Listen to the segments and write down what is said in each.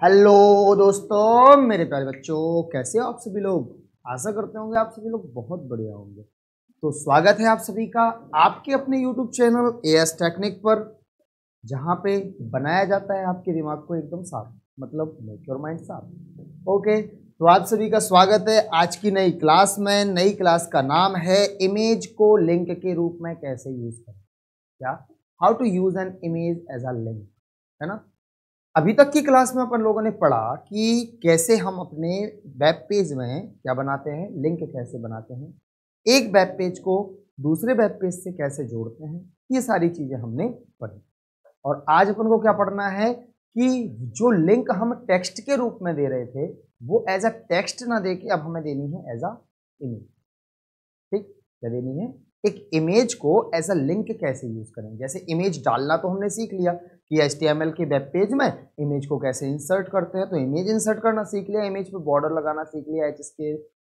Hello दोस्तों, मेरे प्यारे बच्चों, कैसे हो आप सभी लोग? आशा करते होंगे आप सभी लोग बहुत बढ़िया होंगे। तो स्वागत है आप सभी का आपके अपने YouTube channel A S technique पर, जहाँ पे बनाया जाता है आपके दिमाग को एकदम साफ़ मतलब मेक योर माइंड साफ़। ओके तो आप सभी का स्वागत है आज की नई क्लास में। नई क्लास का नाम है इमेज को लिंक के रूप में कैसे यूज़ करें। क्या? How to use an image as a link है ना? अभी तक की क्लास में अपन लोगों ने पढ़ा कि कैसे हम अपने वेब पेज में क्या बनाते हैं लिंक कैसे बनाते हैं, एक वेब पेज को दूसरे वेब पेज से कैसे जोड़ते हैं, ये सारी चीज़ें हमने पढ़ी। और आज अपन को क्या पढ़ना है कि जो लिंक हम टेक्स्ट के रूप में दे रहे थे, वो एज अ टेक्स्ट ना दे के अब हमें देनी है एज अ इमेज ठीक? क्या देनी है? एक इमेज को एज अ लिंक कैसे यूज़ करें? जैसे इमेज डालना तो हमने सीख लिया कि एच के वेब पेज में इमेज को कैसे इंसर्ट करते हैं तो इमेज इंसर्ट करना सीख लिया इमेज पे बॉर्डर लगाना सीख लिया एच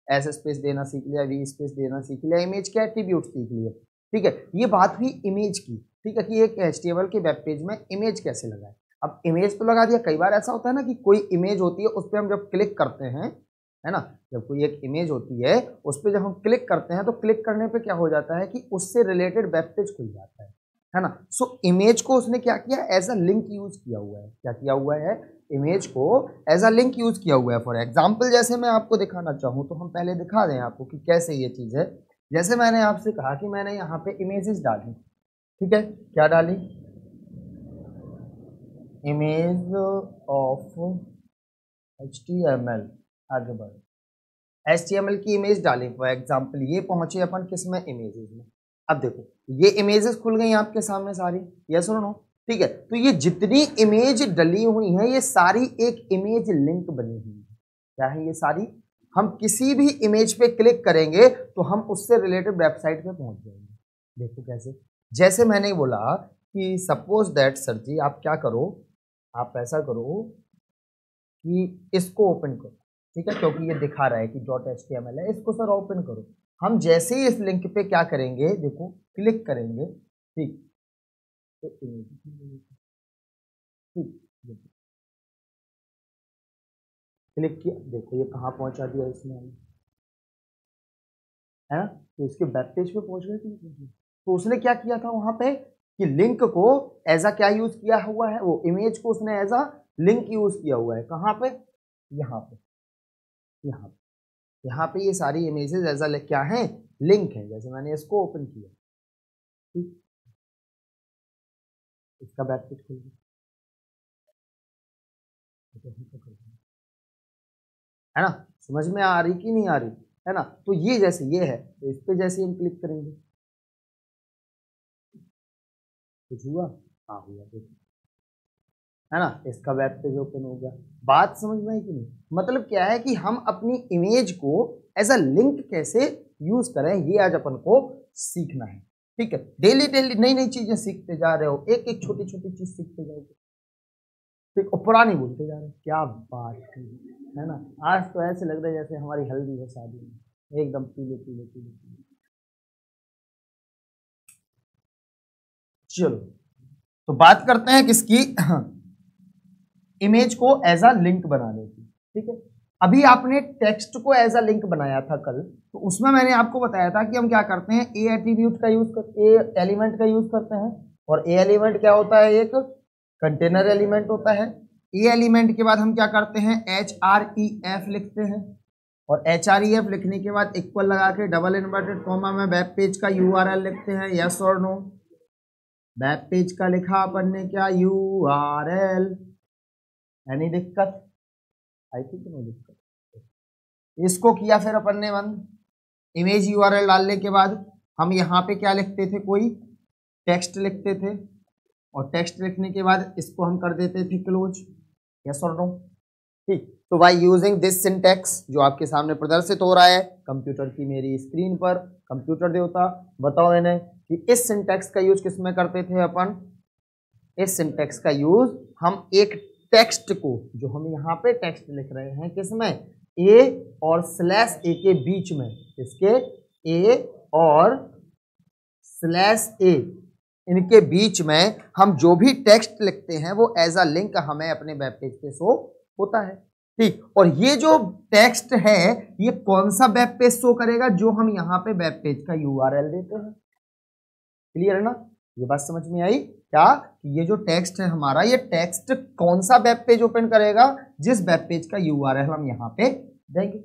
एस स्पेस देना सीख लिया वी स्पेस देना सीख लिया इमेज के एट्रीब्यूट सीख लिए। ठीक है, ये बात हुई इमेज की, ठीक है कि एक एच के वेब पेज में इमेज कैसे लगाए। अब इमेज तो लगा दिया, कई बार ऐसा होता है ना कि कोई इमेज होती है, उस पर हम जब क्लिक करते हैं, है ना, जब कोई एक इमेज होती है, उस पर जब हम क्लिक करते हैं तो क्लिक करने पे क्या हो जाता है कि उससे रिलेटेड वेब पेज खुल जाता है। है ना? सो so, इमेज को उसने क्या किया? एज अ लिंक यूज़ किया हुआ है। क्या किया हुआ है? इमेज को एज अ लिंक यूज़ किया हुआ है। फॉर एग्ज़ाम्पल जैसे मैं आपको दिखाना चाहूँ तो हम पहले दिखा दें आपको कि कैसे ये चीज़ है। जैसे मैंने आपसे कहा कि मैंने यहाँ पे इमेजेस डाली। ठीक है? क्या डाली? Image of H T M L आगे बढ़। एच टी एम एल की इमेज डाली। फॉर एग्ज़ाम्पल ये पहुँचे अपन किसमें? इमेजेस में। अब देखो, ये इमेजेस खुल गई आपके सामने सारी। यस और नो ठीक है तो ये जितनी इमेज डली हुई है, ये सारी एक इमेज लिंक बनी हुई है। क्या है ये सारी? हम किसी भी इमेज पे क्लिक करेंगे तो हम उससे रिलेटेड वेबसाइट पे पहुँच जाएँगे। देखो कैसे। जैसे मैंने बोला कि सपोज़ दैट सर जी, आप क्या करो? आप ऐसा करो कि इसको ओपन करो। ठीक है, क्योंकि ये दिखा रहा है कि डॉट एच है, इसको सर ओपन करो। हम जैसे ही इस लिंक पे क्या करेंगे, देखो क्लिक करेंगे, ठीक। तो क्लिक किया, देखो ये कहाँ पहुँचा दिया इसने हमें। है ना? तो इसके वेब पेज पे पहुँच गए थे तो उसने क्या किया था वहाँ पे? कि लिंक को एज क्या यूज़ किया हुआ है? वो इमेज को उसने एज लिंक यूज़ किया हुआ है। कहाँ पे? यहाँ पे। यहाँ पे। यहाँ पे ये सारी इमेजेस एज अ क्या है? लिंक है, जैसे मैंने इसको ओपन किया। ठीक? इसका बैक पेज खुल है ना? समझ में आ रही कि नहीं आ रही? है ना? तो ये जैसे, ये है तो इस पे जैसे हम क्लिक करेंगे। कुछ हुआ? हाँ हुआ, देखो। है ना? इसका वेब पेज ओपन हो गया। बात समझ में कि नहीं? मतलब क्या है कि हम अपनी इमेज को एज अ लिंक कैसे यूज़ करें, ये आज अपन को सीखना है। ठीक है? डेली डेली नई नई चीज़ें सीखते जा रहे हो, एक एक छोटी छोटी चीज़ सीखते जाओगे ठीक, और पुरानी बोलते जा रहे हो। क्या बात है ना? आज तो ऐसे लग रहा है जैसे हमारी हल्दी है शादी में। एकदम पीले पीले पीले पीले। चलो तो बात करते हैं किसकी? इमेज को एज अ लिंक बनाने की ठीक है? अभी आपने टेक्स्ट को एज अ लिंक बनाया था कल तो उसमें मैंने आपको बताया था कि हम क्या करते हैं? ए एट्रीब्यूट का यूज़ कर ए एलिमेंट का यूज़ करते हैं। और ए एलिमेंट क्या होता है? एक कंटेनर एलिमेंट होता है। ए एलिमेंट के बाद हम क्या करते हैं? एच आर ई एफ़ लिखते हैं। और एच आर ई एफ़ लिखने के बाद इक्वल लगा के डबल इन्वर्टेड कॉमा में वेब पेज का यू आर एल लिखते हैं। यस और नो वेब पेज का लिखा अपन ने क्या? यू आर एल एनी दिक्कत आई थिंक नो दिक्कत इसको किया फिर अपन ने बंद इमेज यूआरएल डालने के बाद हम यहाँ पे क्या लिखते थे कोई? टेक्स्ट लिखते थे। और टेक्स्ट लिखने के बाद इसको हम कर देते थे क्लोज यस और नो ठीक। तो बाई यूजिंग दिस सिंटेक्स जो आपके सामने प्रदर्शित हो रहा है कंप्यूटर की मेरी स्क्रीन पर कंप्यूटर देवता, बताओ इन्हें कि इस सिंटेक्स का यूज़ किसमें करते थे अपन? इस सिंटेक्स का यूज़ हम एक टेक्स्ट को, जो हम यहाँ पे टेक्स्ट लिख रहे हैं किसमें ए और स्लैश ए के बीच में। इसके ए और स्लैश ए इनके बीच में हम जो भी टेक्स्ट लिखते हैं, वो एज अ लिंक हमें अपने वेब पेज पे शो होता है। ठीक? और ये जो टेक्स्ट है, ये कौन सा वेब पेज शो करेगा जो हम यहाँ पे वेब पेज का यूआरएल देते हैं? क्लियर है ना? ये बात समझ में आई? क्या? ये जो टेक्स्ट है हमारा, ये टेक्स्ट कौन सा वेब पेज ओपन करेगा? जिस वेब पेज का यूआरएल हम यहाँ पे देंगे।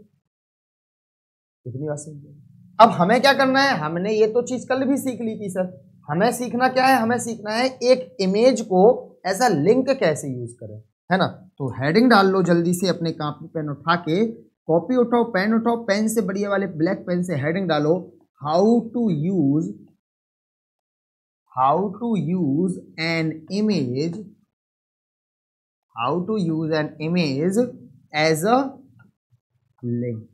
इतनी बात समझ अब हमें क्या करना है? हमने ये तो चीज़ कल भी सीख ली थी, सर। हमें सीखना क्या है? हमें सीखना है एक इमेज को एज अ लिंक कैसे यूज़ करें, है ना? तो हेडिंग डाल लो जल्दी से अपने कापी पेन उठा के। कॉपी उठाओ पेन उठाओ पेन से बढ़िया वाले ब्लैक पेन से हेडिंग डालो। How to use how to use an image, how to use an image as a link.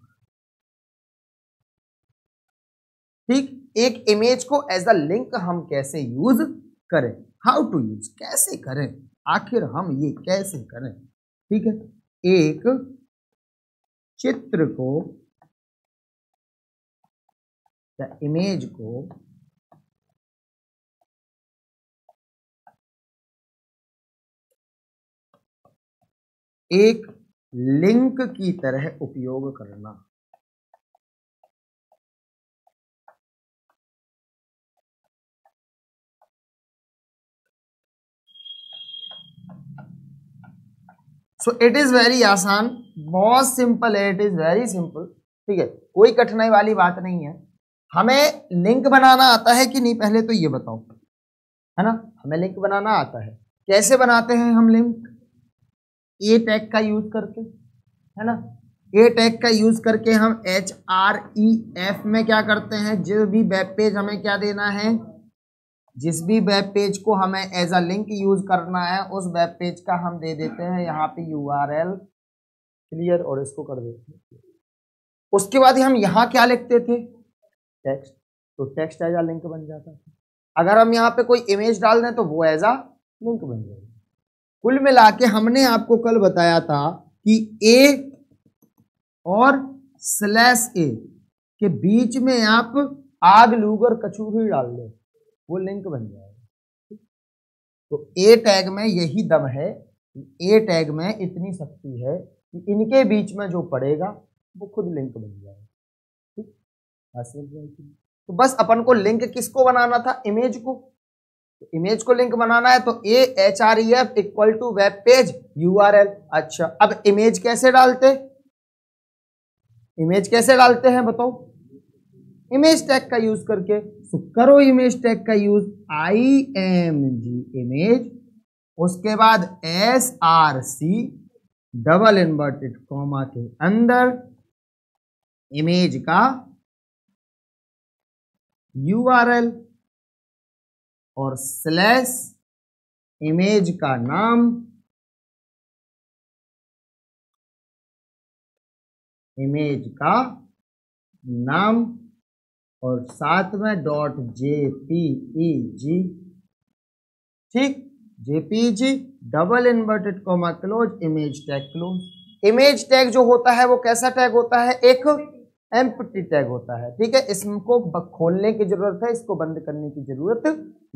ठीक, एक इमेज को एज अ लिंक हम कैसे यूज़ करें? हाउ टू यूज़ कैसे करें? आखिर हम ये कैसे करें? ठीक है? एक चित्र को या इमेज को एक लिंक की तरह उपयोग करना। सो इट इज़ वेरी आसान, बहुत सिंपल है इट इज़ वेरी सिंपल ठीक है? कोई कठिनाई वाली बात नहीं है। हमें लिंक बनाना आता है कि नहीं, पहले तो ये बताओ, है ना? हमें लिंक बनाना आता है। कैसे बनाते हैं हम लिंक ए टैग का यूज़ करके, है ना? ए टैग का यूज़ करके हम एच आर ई एफ़ में क्या करते हैं? जो भी वेब पेज हमें क्या देना है? जिस भी वेब पेज को हमें एज अ लिंक यूज़ करना है, उस वेब पेज का हम दे देते हैं यहाँ पे यू आर एल क्लियर और इसको कर देते हैं। उसके बाद हम यहाँ क्या लिखते थे? टेक्स्ट तो टेक्स्ट एज अ लिंक बन जाता था। अगर हम यहाँ पे कोई इमेज डाल दें तो वो एज अ लिंक बन जाएगा। कुल मिला के हमने आपको कल बताया था कि ए और स्लैश ए के बीच में आप आग, लूग और कचूरी डाल दे वो लिंक बन जाएगा। तो ए टैग में यही दम है ए टैग में इतनी शक्ति है कि इनके बीच में जो पड़ेगा, वो खुद लिंक बन जाएगा। ठीक? तो बस अपन को लिंक किसको बनाना था? इमेज को। तो इमेज को लिंक बनाना है तो A H R E F equal to web page U R L अच्छा अब इमेज कैसे डालते? इमेज कैसे डालते हैं बताओ? इमेज टैग का यूज़ करके। तो करो इमेज टैग का use I M G image उसके बाद S R C double inverted comma के अंदर इमेज का यू आर एल और स्लैश इमेज का नाम इमेज का नाम और साथ में dot J. P E G ठीक JPG double inverted comma close, image tag close. Image tag जो होता है वो कैसा टैग होता है? एक एम्प्टी टैग होता है। ठीक है? इसको खोलने की ज़रूरत है, इसको बंद करने की ज़रूरत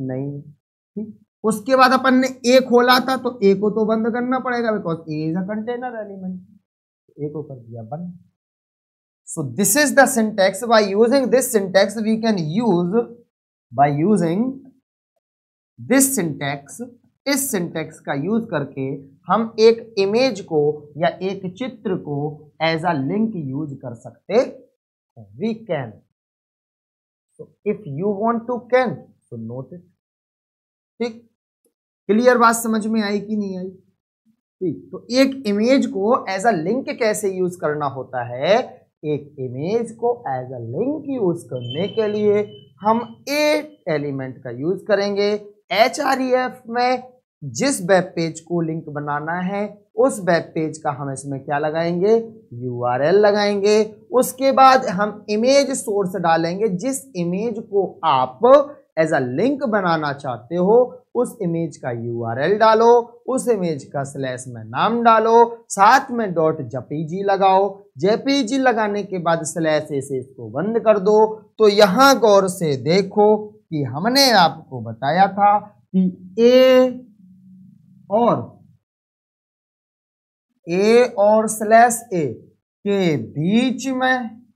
नहीं ठीक उसके बाद अपन ने ए खोला था तो ए को तो बंद करना पड़ेगा because A is a container element A को कर दिया बंद। So this is the syntax by using this syntax we can use by using this syntax इस सिंटेक्स का यूज़ करके हम एक इमेज को या एक चित्र को एज अ लिंक यूज़ कर सकते we can. So, if you want to can, so note it. ठीक? क्लियर बात समझ में आई कि नहीं आई? ठीक तो एक इमेज को एज अ लिंक कैसे यूज़ करना होता है? एक इमेज को एज अ लिंक यूज़ करने के लिए हम ए एलिमेंट का यूज़ करेंगे एच एफ़ में जिस वेब पेज को लिंक बनाना है, उस वेब पेज का हम इसमें क्या लगाएँगे? URL लगाएँगे। उसके बाद हम इमेज सोर्स डालेंगे। जिस इमेज को आप एज अ लिंक बनाना चाहते हो, उस इमेज का URL डालो, उस इमेज का स्लैश में नाम डालो, साथ में डॉट जेपीजी लगाओ। जेपीजी लगाने के बाद स्लैश से इसको बंद कर दो। तो यहाँ गौर से देखो कि हमने आपको बताया था कि ए और ए और स्लैश ए के बीच में,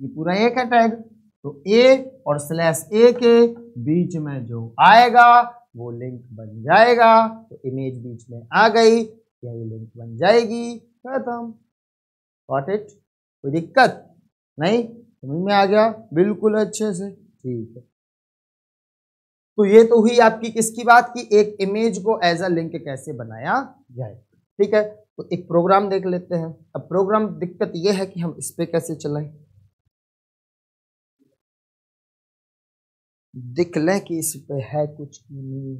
ये पूरा एक है टैग तो ए और स्लैश ए के बीच में जो आएगा, वो लिंक बन जाएगा। तो इमेज बीच में आ गई, यही लिंक बन जाएगी। खत्म। गॉट इट कोई दिक्कत? नहीं? समझ में आ गया? बिल्कुल अच्छे से। ठीक है। तो ये तो हुई आपकी किसकी बात की? एक इमेज को एज अ लिंक कैसे बनाया जाए? ठीक है तो एक प्रोग्राम देख लेते हैं। अब प्रोग्राम दिक्कत ये है कि हम इस पर कैसे चलाएँ? दिख ले कि इस पे है कुछ नहीं।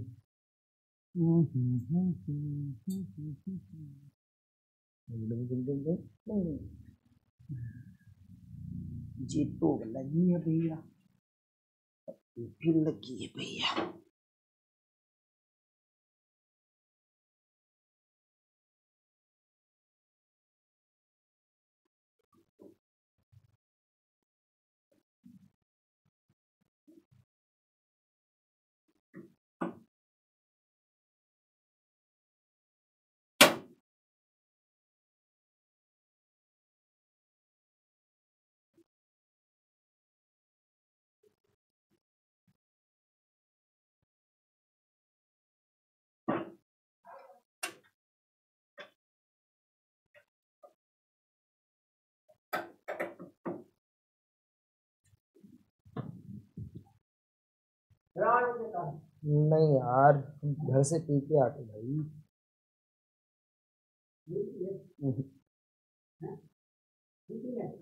जी तो लगी है भैया। फिर लगी है भैया नहीं यार घर से पी के आते भाई।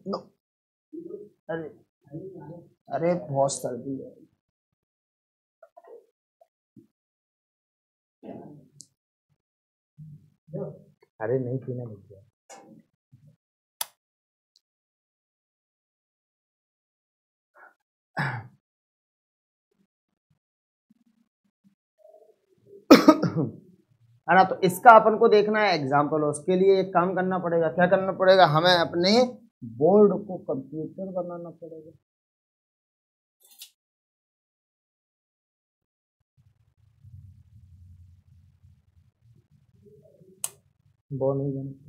नो अरे अरे बहुत सर्दी है। अरे, नहीं पीना नहीं गया। है ना? तो इसका अपन को देखना है एग्ज़ाम्पल उसके लिए एक काम करना पड़ेगा। क्या करना पड़ेगा? हमें अपने बोर्ड को कंप्यूटर बनाना पड़ेगा। वो नहीं जानते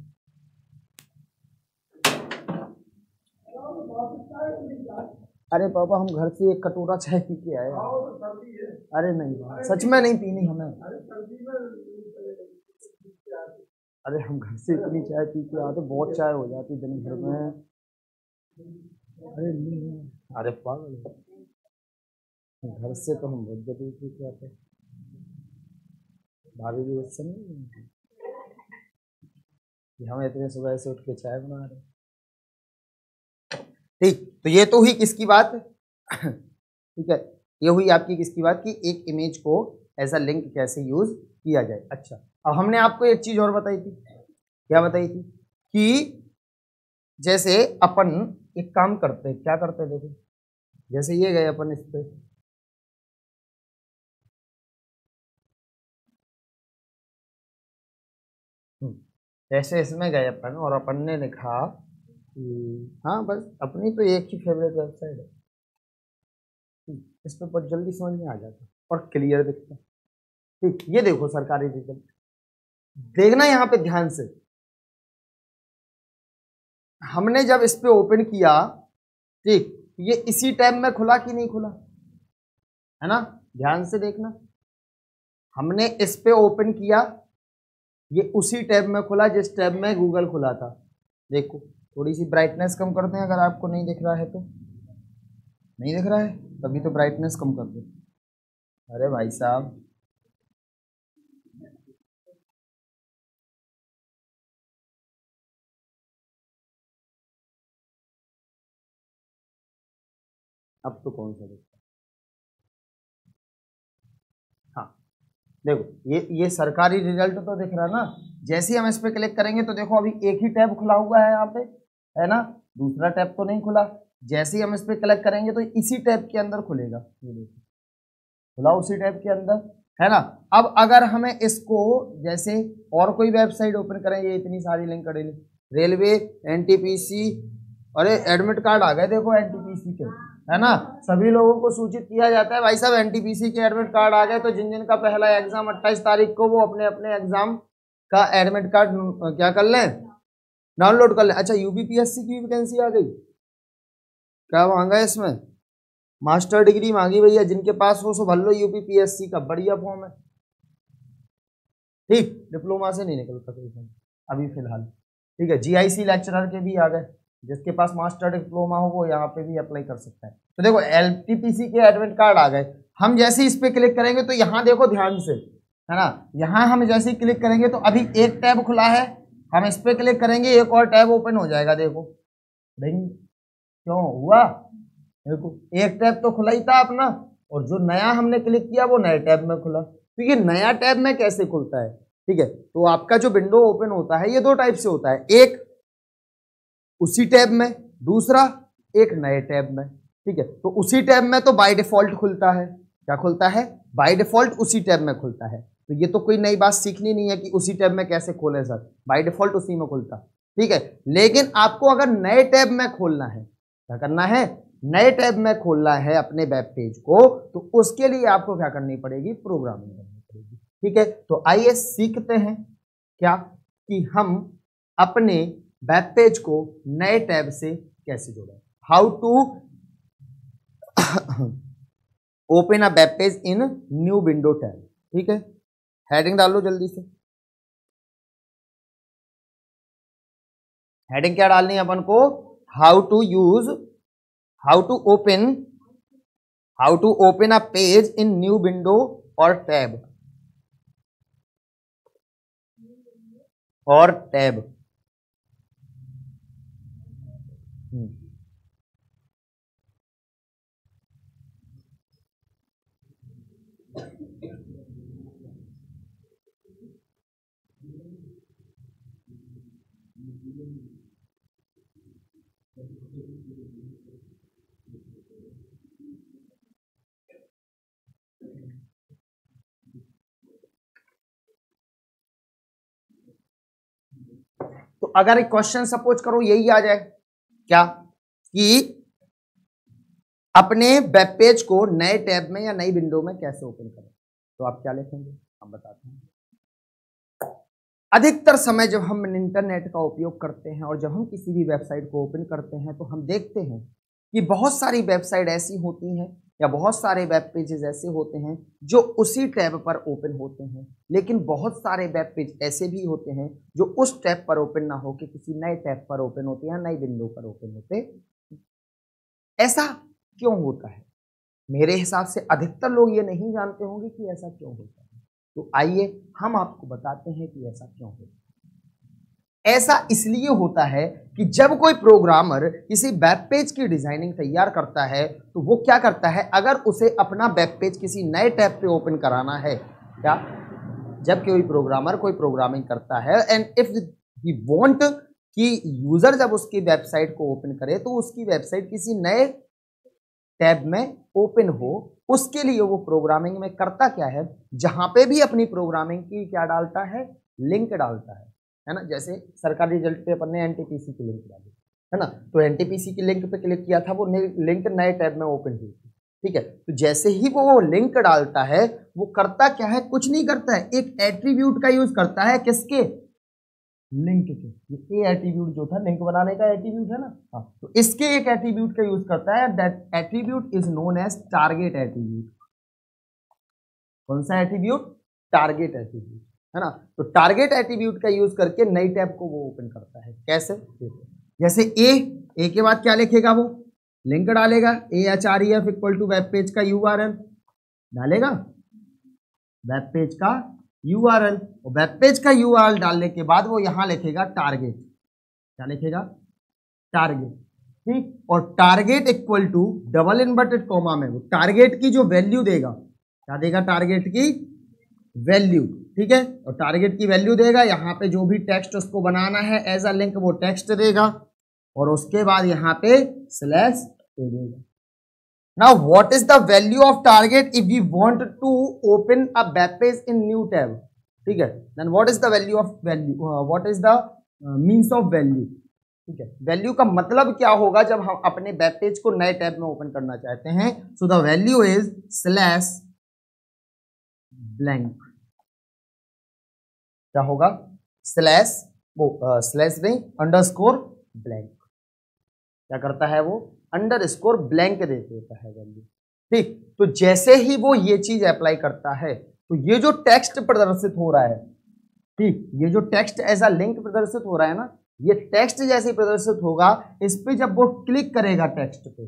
अरे पापा हम घर से एक कटोरा चाय पी के आए अरे नहीं सच में नहीं पीनी हमें। अरे हम घर से इतनी चाय पी के आते बहुत चाय हो जाती दिन भर में। अरे नहीं अरे पागल घर से तो हम बहुत जल्दी पी के आते भाभी भी उससे नहीं हम इतने सुबह से उठ के चाय बना रहे ठीक तो ये तो हुई किसकी बात? ठीक है ये हुई आपकी किसकी बात कि एक इमेज को एज अ लिंक कैसे यूज़ किया जाए। अच्छा अब हमने आपको एक चीज़ और बताई थी। क्या बताई थी? कि जैसे अपन एक काम करते क्या करते देखो जैसे ये गए अपन इस पे। जैसे हम्म, इसमें गए अपन और अपन ने लिखा हाँ बस अपनी तो एक ही फेवरेट वेबसाइट है। हम्म, इस पर बहुत जल्दी समझ में आ जाता और क्लियर दिखता ठीक ये देखो सरकारी रिज़ल्ट। देखना यहाँ पे ध्यान से। हमने जब इस पे ओपन किया ठीक ये इसी टाइम में खुला कि नहीं खुला? है ना? ध्यान से देखना। हमने इस पे ओपन किया ये उसी टैब में खुला जिस टैब में गूगल खुला था। देखो। थोड़ी सी ब्राइटनेस कम करते हैं अगर आपको नहीं दिख रहा है तो। नहीं दिख रहा है? तभी तो ब्राइटनेस कम कर दो। अरे भाई साहब। अब तो कौन सा देखता हाँ? देखो, ये ये सरकारी रिज़ल्ट तो दिख रहा ना। जैसे ही हम इस पर क्लिक करेंगे तो देखो अभी एक ही टैब खुला हुआ है यहाँ पे। है ना? दूसरा टैब तो नहीं खुला। जैसे ही हम इस पर क्लिक करेंगे तो इसी टैब के अंदर खुलेगा। ये देखो। खुला उसी टैब के अंदर, है ना? अब अगर हमें इसको जैसे और कोई वेबसाइट ओपन करें, ये इतनी सारी लिंक करेंगे रेलवे एनटीपीसी अरे एडमिट कार्ड आ गए देखो एनटीपीसी के, है ना? सभी लोगों को सूचित किया जाता है, भाई साहब एनटीपीसी के एडमिट कार्ड आ गए तो जिन जिन का पहला एग्ज़ाम 28 तारीख को वो अपने अपने एग्ज़ाम का एडमिट कार्ड क्या कर लें? डाउनलोड कर लें। अच्छा यूपीपीएससी की वैकेंसी आ गई। क्या मांगा है इसमें? मास्टर डिग्री मांगी भैया, जिनके पास हो सो भर लो यूपीपीएससी का, बढ़िया फॉर्म है। ठीक डिप्लोमा से नहीं निकलता कोई अभी फ़िलहाल। ठीक है जीआईसी लेक्चरर के भी आ गए, जिसके पास मास्टर डिप्लोमा हो, वो यहाँ पे भी अप्लाई कर सकता है। तो देखो एलटीपीसी के एडमिट कार्ड आ गए। हम जैसे इस पे क्लिक करेंगे तो यहाँ देखो ध्यान से, है ना? यहाँ हम जैसे ही क्लिक करेंगे तो अभी एक टैब खुला है। हम इस पर क्लिक करेंगे, एक और टैब ओपन हो जाएगा, देखो। नहीं क्यों? हुआ? देखो, एक टैब तो खुला ही था अपना, और जो नया हमने क्लिक किया, वो नए टैब में खुला। क्योंकि नया टैब में कैसे खुलता है? ठीक है तो आपका जो विंडो ओपन होता है, ये दो टाइप से होता है। एक उसी टैब में, दूसरा एक नए टैब में। ठीक है तो उसी टैब में तो बाय डिफ़ॉल्ट खुलता है। क्या खुलता है? बाय डिफ़ॉल्ट उसी टैब में खुलता है। तो ये तो कोई नई बात सीखनी नहीं है कि उसी टैब में कैसे खोले सर। बाय डिफ़ॉल्ट उसी में खुलता। ठीक है? लेकिन आपको अगर नए टैब में खोलना है, क्या करना है? नए टैब में खोलना है अपने वेब पेज को तो उसके लिए आपको क्या करनी पड़ेगी? प्रोग्रामिंग करनी पड़ेगी। ठीक है? तो आइए सीखते हैं क्या कि हम अपने वेब पेज को नए टैब से कैसे जोड़ें। How to open a web page in new window tab. ठीक है? हेडिंग डाल जल्दी से। हेडिंग क्या डालनी है अपन को? How to use how to open how to open a page in new window और टैब और टैब अगर एक क्वेश्चन सपोज़ करो, यही आ जाए। क्या? कि अपने वेब पेज को नए टैब में या नई विंडो में कैसे ओपन करें? तो आप क्या लिखेंगे? हम बताते हैं। अधिकतर समय जब हम इंटरनेट का उपयोग करते हैं और जब हम किसी भी वेबसाइट को ओपन करते हैं तो हम देखते हैं कि बहुत सारी वेबसाइट ऐसी होती हैं या बहुत सारे वेब पेजेस ऐसे होते हैं जो उसी टैब पर ओपन होते हैं। लेकिन बहुत सारे वेब पेज ऐसे भी होते हैं जो उस टैब पर ओपन ना हो कि किसी नए टैब पर ओपन होते हैं नई विंडो पर ओपन होते। ऐसा क्यों होता है? मेरे हिसाब से अधिकतर लोग ये नहीं जानते होंगे कि ऐसा क्यों होता है। तो आइए हम आपको बताते हैं कि ऐसा क्यों होता है। ऐसा इसलिए होता है कि जब कोई प्रोग्रामर किसी वेब पेज की डिज़ाइनिंग तैयार करता है तो वो क्या करता है? अगर उसे अपना वेब पेज किसी नए टैब पे ओपन कराना है, क्या? जब कोई प्रोग्रामर कोई प्रोग्रामिंग करता है एंड इफ़ ही वांट कि यूज़र जब उसकी वेबसाइट को ओपन करे तो उसकी वेबसाइट किसी नए टैब में ओपन हो, उसके लिए वो प्रोग्रामिंग में करता क्या है? जहाँ पे भी अपनी प्रोग्रामिंग की क्या डालता है? लिंक डालता है। है ना? जैसे सरकारी रिज़ल्ट पे अपन ने एनटीपीसी की लिंक डाली है ना? तो एनटीपीसी की लिंक पे क्लिक किया था, वो लिंक नए टैब में ओपन हुई थी, ठीक है? तो जैसे ही वो लिंक डालता है, वो करता क्या है? कुछ नहीं करता है, एक एट्रीब्यूट का यूज़ करता है, किसके? लिंक के। ये एट्रीब्यूट जो था लिंक बनाने का एट्रीब्यूट है ना? हाँ तो इसके एक एट्रीब्यूट का यूज़ करता है that attribute is known as target attribute कौन सा एट्रीब्यूट टारगेट एट्रीब्यूट है ना? तो टारगेट एट्रीब्यूट का यूज़ करके नई टैब को वो ओपन करता है। कैसे? जैसे ए ए के बाद क्या लिखेगा वो? लिंक डालेगा। A H R E F equal to web page का यू आर एल डालेगा? वेब पेज का U R L web page का यू आर एल डालने के बाद वो यहाँ लिखेगा टारगेट क्या लिखेगा? टारगेट ठीक? और target equal to double inverted comma में वो टारगेट की जो वैल्यू देगा, क्या देगा टारगेट की? वैल्यू ठीक है? और टारगेट की वैल्यू देगा, यहाँ पे जो भी टेक्स्ट उसको बनाना है एज अ लिंक वो टेक्स्ट देगा, और उसके बाद यहाँ पे स्लैश दे देगा। Now what is the value of target if we want to open a web page in new tab ठीक है? Then what is the value of value what is the means of value ठीक है? Value का मतलब क्या होगा जब हम अपने वेब पेज को नए टैब में ओपन करना चाहते हैं? So the value is slash blank क्या होगा? स्लैश, वो स्लैश नहीं अंडर स्कोर ब्लैंक क्या करता है वो? अंडर स्कोर ब्लैंक दे देता है वैल्यू ठीक तो जैसे ही वो ये चीज़ अप्लाई करता है तो ये जो टेक्स्ट प्रदर्शित हो रहा है, ठीक, ये जो टेक्स्ट एज अ लिंक प्रदर्शित हो रहा है ना, ये टेक्स्ट जैसे प्रदर्शित होगा, इस पर जब वो क्लिक करेगा टेक्स्ट पे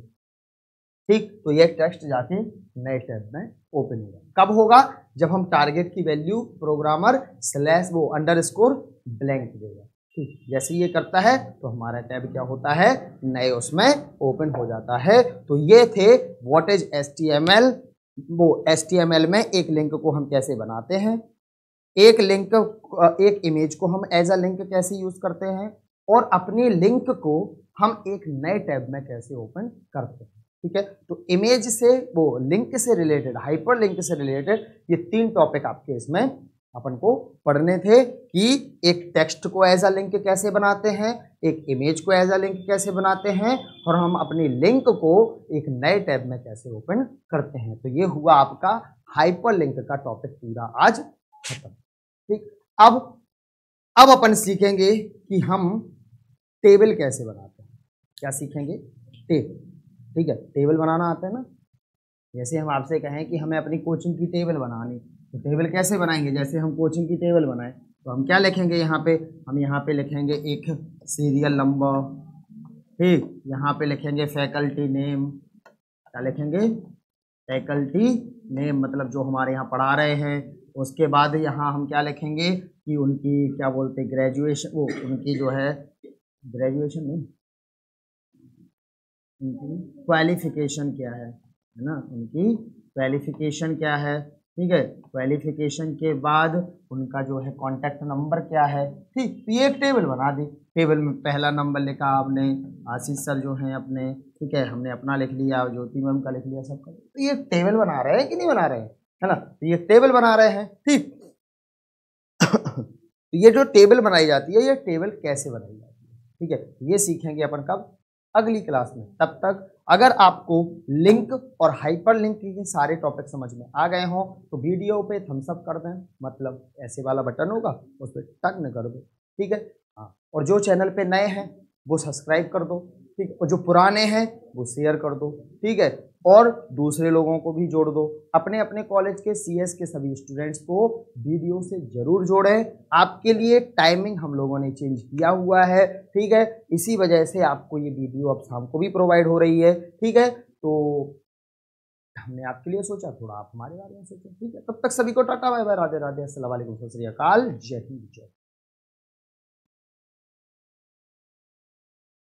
ठीक? तो ये टेक्स्ट जाके नए टैब में ओपन होगा कब होगा? जब हम टारगेट की वैल्यू प्रोग्रामर स्लैश वो अंडर स्कोर ब्लैंक देगा। ठीक? जैसे ये करता है तो हमारा टैब क्या होता है? नए उसमें ओपन हो जाता है। तो ये थे वॉट इज़ एस वो एस में एक लिंक को हम कैसे बनाते हैं? एक लिंक एक इमेज को हम एज अ लिंक कैसे यूज़ करते हैं? और अपनी लिंक को हम एक नए टैब में कैसे ओपन करते हैं? ठीक है? तो इमेज से, वो लिंक से रिलेटेड हाइपर लिंक से रिलेटेड ये तीन टॉपिक आपके इसमें अपन को पढ़ने थे कि एक टेक्स्ट को एज अ लिंक कैसे बनाते हैं, एक इमेज को एज अ लिंक कैसे बनाते हैं, और हम अपनी लिंक को एक नए टैब में कैसे ओपन करते हैं। तो ये हुआ आपका हाइपर लिंक का टॉपिक पूरा आज खत्म। ठीक? अब अब अपन सीखेंगे कि हम टेबल कैसे बनाते हैं। क्या सीखेंगे? टेबल ठीक है टेबल बनाना आता है ना? जैसे हम आपसे कहें कि हमें अपनी कोचिंग की टेबल बनानी तो टेबल कैसे बनाएँगे? जैसे हम कोचिंग की टेबल बनाएँ तो हम क्या लिखेंगे यहाँ पे? हम यहाँ पे लिखेंगे एक सीरियल नंबर ठीक? यहाँ पे लिखेंगे फैकल्टी नेम क्या लिखेंगे? फैकल्टी नेम मतलब जो हमारे यहाँ पढ़ा रहे हैं। उसके बाद यहाँ हम क्या लिखेंगे कि उनकी, क्या बोलते ग्रेजुएशन वो उनकी जो है ग्रेजुएशन नहीं उनकी क्वालिफिकेशन क्या है? है ना? उनकी क्वालिफिकेशन क्या है? ठीक है? क्वालिफिकेशन के बाद उनका जो है कॉन्टैक्ट नंबर क्या है? ठीक तो ये एक टेबल बना दी। टेबल में पहला नंबर लिखा आपने, आशीष सर जो हैं अपने, ठीक है? हमने अपना लिख लिया, ज्योति मैम का लिख लिया सबका। तो ये टेबल बना रहे हैं कि नहीं बना रहे हैं? है ना? तो ये टेबल बना रहे हैं, ठीक। तो ये जो टेबल बनाई जाती है, ये टेबल कैसे बनाई जाती है? ठीक है? ये सीखेंगे अपन कब? अगली क्लास में। तब तक अगर आपको लिंक और हाइपर लिंक के सारे टॉपिक समझ में आ गए हों तो वीडियो पे थम्सअप कर दें। मतलब ऐसे वाला बटन होगा, उस पर टन कर दो। ठीक है? हाँ। और जो चैनल पे नए हैं, वो सब्सक्राइब कर दो। ठीक और जो पुराने हैं, वो शेयर कर दो। ठीक है? और दूसरे लोगों को भी जोड़ दो। अपने अपने कॉलेज के सीएस के सभी स्टूडेंट्स को वीडियो से ज़रूर जोड़ें। आपके लिए टाइमिंग हम लोगों ने चेंज किया हुआ है, ठीक है? इसी वजह से आपको ये वीडियो अब शाम को भी प्रोवाइड हो रही है, ठीक है? तो हमने आपके लिए सोचा, थोड़ा आप हमारे बारे में सोचें, ठीक है? तब तक सभी को tata bye bye Radhe Radhe असल सत श्री अकाल, जय हिंद, जय